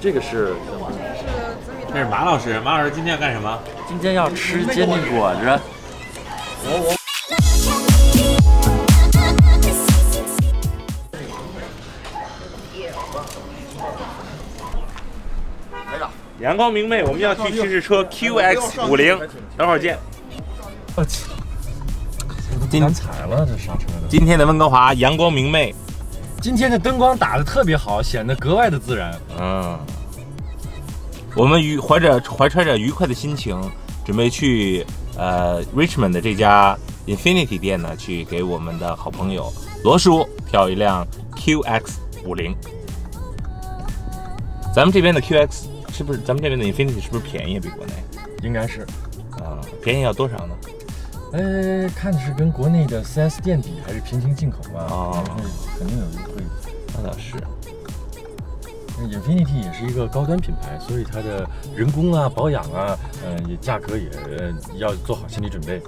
这个是这是马老师，马老师今天要干什么？今天要吃煎饼果子。我我阳光明媚，我们要去试试车 QX 五零，等会儿见。我操！今天踩了这刹车的。今天的温哥华阳光明媚，今天的灯光打得特别好，显得格外的自然。嗯，我们愉怀着怀揣着愉快的心情，准备去呃 Richmond 的这家 Infinity 店呢，去给我们的好朋友罗叔挑一辆 QX 五零。咱们这边的 QX 是不是？咱们这边的 Infinity 是不是便宜？比国内应该是，啊、便宜要多少呢？呃，看的是跟国内的 4S 店比，还是平行进口嘛？啊肯定有优惠。那倒是。那 Infinity 也是一个高端品牌，所以它的人工啊、保养啊，呃，也价格也、呃、要做好心理准备。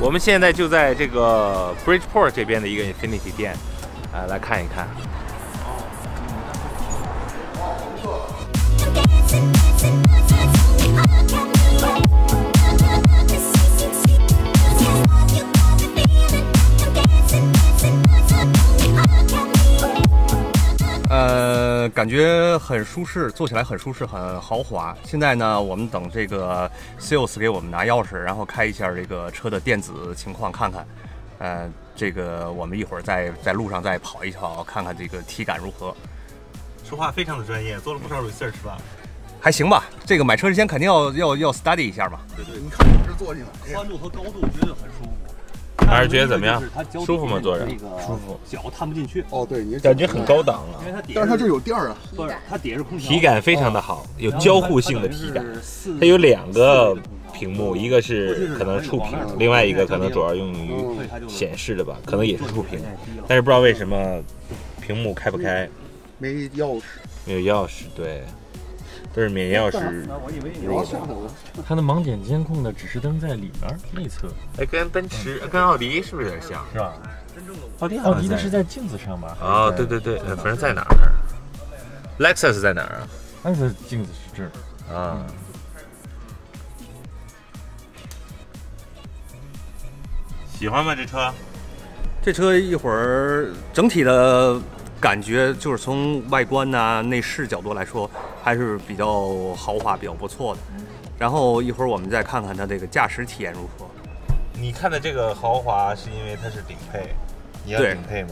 我们现在就在这个 Bridgeport 这边的一个 Infinity 店，啊、来看一看。呃，感觉很舒适，坐起来很舒适，很豪华。现在呢，我们等这个 sales 给我们拿钥匙，然后开一下这个车的电子情况，看看。呃，这个我们一会儿再在路上再跑一跑，看看这个体感如何。说话非常的专业，做了不少 research 吧？还行吧，这个买车之前肯定要要要 study 一下嘛。对对，你看我这坐进来，宽度和高度绝对很舒服。还是觉得怎么样舒服吗坐着舒服脚探不进去，哦，对你感觉很高档啊因，为它底但是它这这有垫儿啊，不是它底下是空调，体感非常的好，有交互性的体感。。它它有两个屏幕，一个是可能触屏，另外一个可能主要用于嗯，显示的吧，可能也是触屏，但是不知道为什么屏幕开不开，没钥匙，没有钥匙，对，都是免钥匙我以为你入的。它的盲点监控的指示灯在里边儿内侧，哎，跟奔驰、跟奥迪是不是有点像？是吧？奥迪奥迪的是在镜子上吧？哦，对对对，呃反正在哪儿？Lexus 在哪儿啊？？Lexus 镜子是这儿。啊。喜欢吗？这车？这车一会儿整体的感觉就是从外观呐、内饰角度来说，还是比较豪华、比较不错的。然后一会儿我们再看看它这个驾驶体验如何。你看的这个豪华是因为它是顶配，你要顶配吗？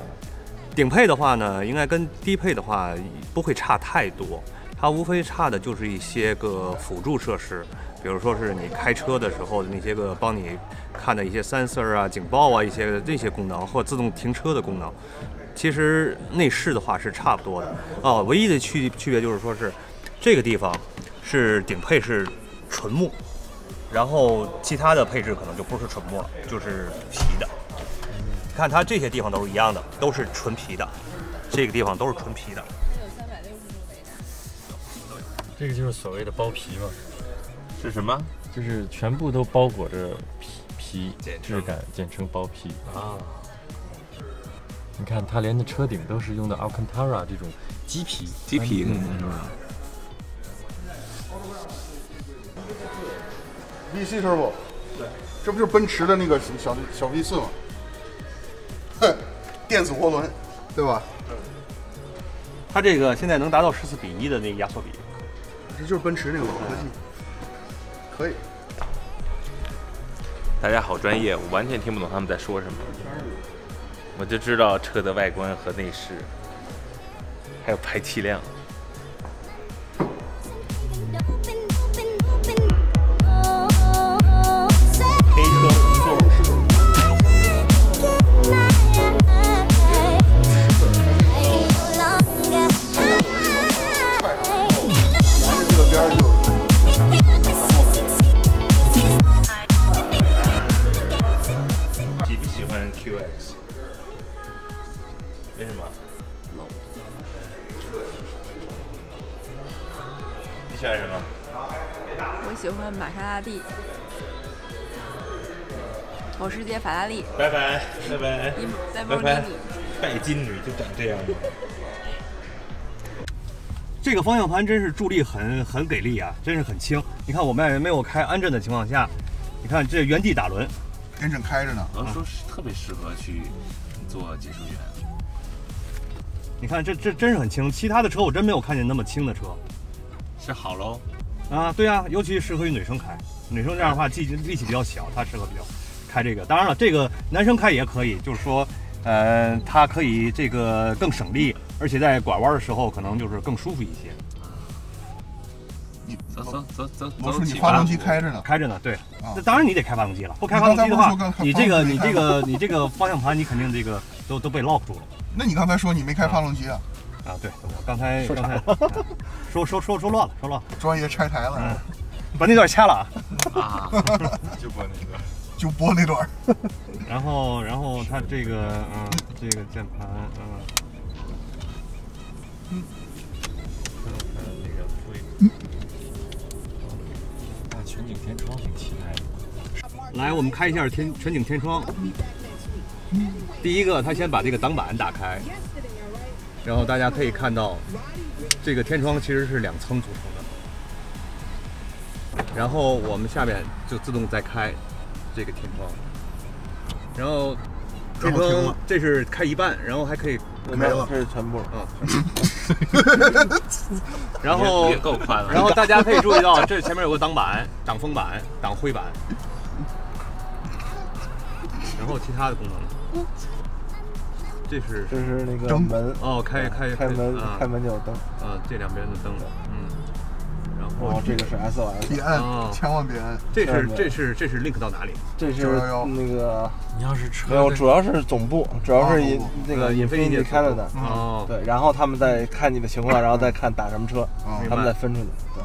顶配的话呢，应该跟低配的话不会差太多，它无非差的就是一些个辅助设施，比如说是你开车的时候的那些个帮你看的一些 sensor 啊、警报啊一些这些功能，或自动停车的功能。其实内饰的话是差不多的啊，唯一的区区别就是说是这个地方是顶配是纯木，然后其他的配置可能就不是纯木了，就是皮的。看它这些地方都是一样的，都是纯皮的，这个地方都是纯皮的。这个就是所谓的包皮嘛，是什么？就是全部都包裹着皮皮质感，简称包皮。啊，你看，它连的车顶都是用的 Alcantara 这种鸡皮，鸡皮嗯嗯，VC 师傅，对，这不就是奔驰的那个小小 V 四吗？哼，电子涡轮，对吧？它这个现在能达到十四比一的那个压缩比，这就是奔驰那个老科技，可以。大家好专业，我完全听不懂他们在说什么，我就知道车的外观和内饰，还有排气量。拉蒂，保时捷、法拉利，拜拜拜拜你在拜拜拜金女就长这样吗？这个方向盘真是助力很很给力啊，真是很轻。你看我们没有开安震的情况下，你看这原地打轮，跟着开着呢。我说是特别适合去做解说员。你看这这真是很轻。其他的车我真没有看见那么轻的车是好喽，啊。对啊，尤其适合于女生开，女生这样的话力气力气比较小，她适合比较开这个。当然了，这个男生开也可以，就是说，呃，它可以这个更省力，而且在拐弯的时候可能就是更舒服一些。你走走走走我说你发动。机开着呢，开着呢，对，那当然你得开发动机了，不开发动机的话你，这个你这个你这个方向盘你肯定这个都都被 lock 住了。那你刚才说你没开发动机啊？啊，对，我刚才刚才、啊 说说说说乱了，说乱了，专业拆台了，嗯把那段掐了啊。啊，就播那段。就播那段。然后然后它这个嗯这个键盘嗯嗯，看看那个推啊，全景天窗挺期待的。来，我们开一下天全景天窗。第一个，它先把这个挡板打开，然后大家可以看到，这个天窗其实是两层组成的。然后我们下面就自动再开这个天窗，然后天窗这是开一半，然后还可以没了这是全部。啊。然后也够宽了。然后大家可以注意到，这前面有个挡板、挡风板、挡灰板，然后其他的功能呢？这是这是那个灯？门。哦，开开开门啊。开门就有灯，啊，这两边的灯，嗯，然然后后这个是 SOS，别哦。按，千万别按。这是这是这是 link 到哪里？这是那个你要是车没有，主要是总部，主要是引哦那个呃引飞机 Infinity 开了的，哦，对，然后他们再看你的情况，然后再看打什么车，他们再分出去。对，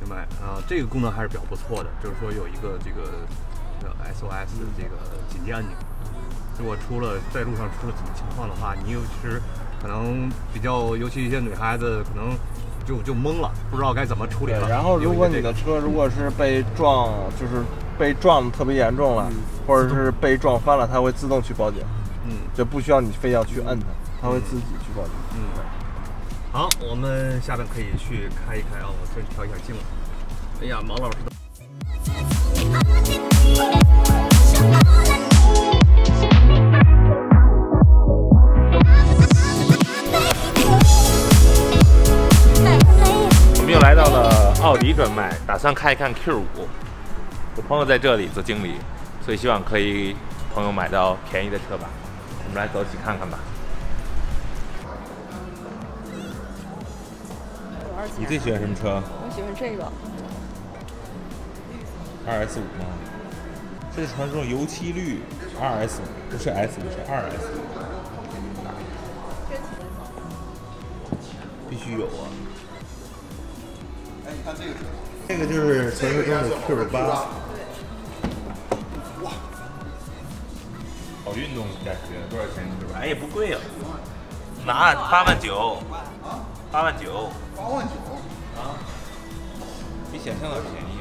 明白。啊，这个功能还是比较不错的，就是说有一个这个呃 SOS 的这个紧急按钮，如果出了在路上出了什么情况的话，你尤其是可能比较，尤其一些女孩子可能就就懵了，不知道该怎么处理对了。然后如果你的车如果是被撞，就是被撞的特别严重了，或者是被撞翻了，它会自动去报警，嗯就不需要你非要去摁它，它会自己去报警。嗯，好，我们下面可以去开一开啊，我先调一下镜子。哎呀，毛老师专卖，打算看一看 Q 五。我朋友在这里做经理，所以希望可以朋友买到便宜的车吧。我们来走起看看吧。你最喜欢什么车我喜欢这个，二 S 五吗？这是传说中油漆绿二 S，不是 S 五，是二 S。必须有啊！哎，你看这个车，这个就是传说中的 Q 八，哇。好运动感觉，多少钱一个？哎，也不贵啊，拿八万九，八万九，八万九。啊，比想象的便宜